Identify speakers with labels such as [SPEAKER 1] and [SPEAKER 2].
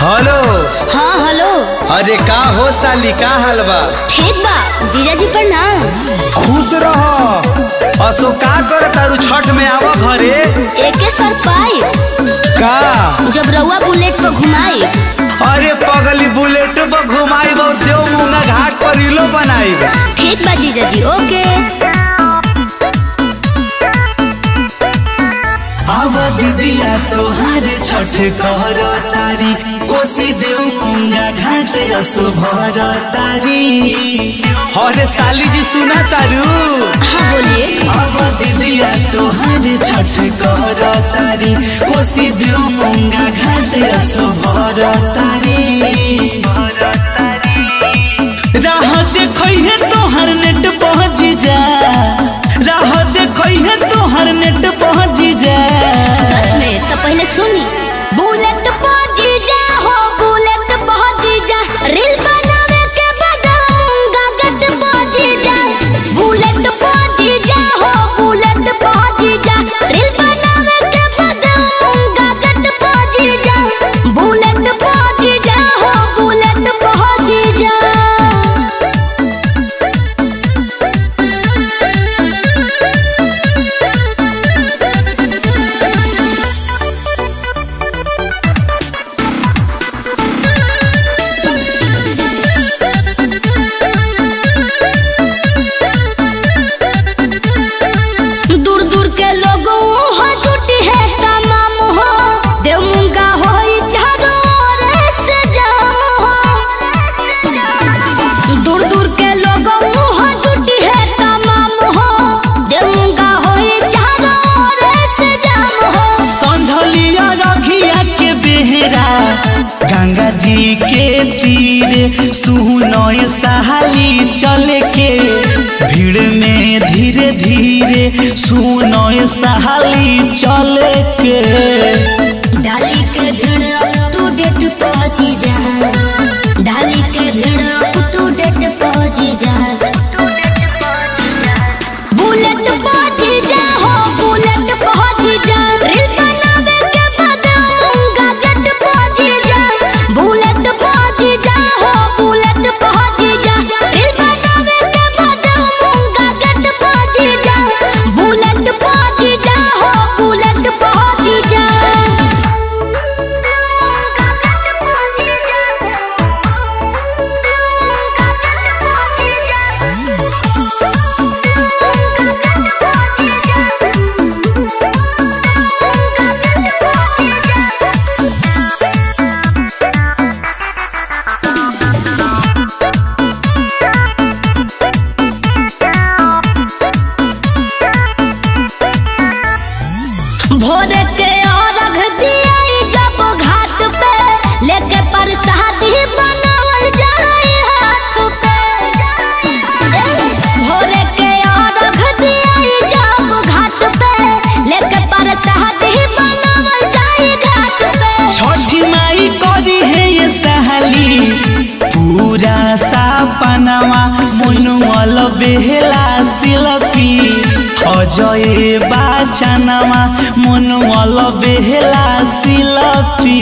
[SPEAKER 1] Hello.
[SPEAKER 2] हाँ hello.
[SPEAKER 1] अरे का हो साली? का हाल बा?
[SPEAKER 2] ठीक बा जीजाजी प्रणाम
[SPEAKER 1] खुश रह। असो का कर तारू छठ में आवा घरे?
[SPEAKER 2] एके सर पाई
[SPEAKER 1] का?
[SPEAKER 2] जब रउआ बुलेट पर घुमाई।
[SPEAKER 1] अरे पगली बुलेट पर घुमाई वो देव मुंगा घाट पर इलो बनाई
[SPEAKER 2] ठीक बा जीजाजी ओके।
[SPEAKER 3] आवा दीदिया तोहार छठ कर तारी कोसी देव मुंगा घाट असुभर तारी
[SPEAKER 1] हरे साली जी सुना तारू।
[SPEAKER 2] हाँ बोलिए।
[SPEAKER 3] अब दीदिया तोहार छठ कर तारी कोसी देव मुंगा घाट असुभर तारी जी
[SPEAKER 2] के
[SPEAKER 3] तीर सुनय सहाली चल के। भीड़ में धीरे धीरे सुनय सहाली चल के। बेहला सिलपी अजय बाचनावा मुनुअल बेहला शिल्पी